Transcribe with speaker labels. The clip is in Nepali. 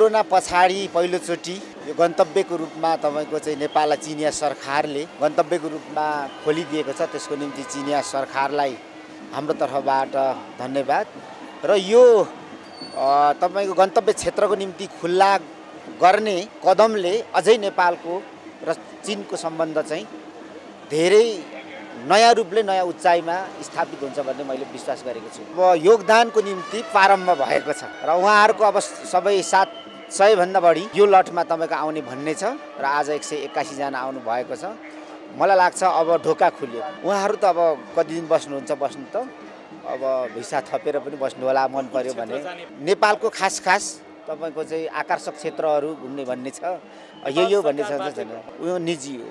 Speaker 1: कोरोना पछाडि पहिलोचोटि यो गन्तव्यको रूपमा तपाईँको चाहिँ नेपाललाई चिनिया सरकारले गन्तव्यको रूपमा खोलिदिएको छ। त्यसको निम्ति चिनिया सरकारलाई हाम्रो तर्फबाट धन्यवाद। र यो तपाईँको गन्तव्य क्षेत्रको निम्ति खुल्ला गर्ने कदमले अझै नेपालको र चिनको सम्बन्ध चाहिँ धेरै नयाँ रूपले नयाँ उचाइमा स्थापित हुन्छ भन्ने मैले विश्वास गरेको छु। अब योगदानको निम्ति प्रारम्भ भएको छ। र उहाँहरूको अब सबै सात सयभन्दा बढी यो लटमा तपाईँको आउने भन्ने छ र आज एक सय एक्कासीजना आउनु भएको छ। मलाई लाग्छ अब ढोका खुल्यो। उहाँहरू त अब कति दिन बस्नुहुन्छ बस्नु त? अब भिसा थपेर पनि बस्नु होला मन पर्यो भने। नेपालको खास खास तपाईँको चाहिँ आकर्षक क्षेत्रहरू घुम्ने भन्ने छ। यो यो भन्ने छ उयो निजी हो।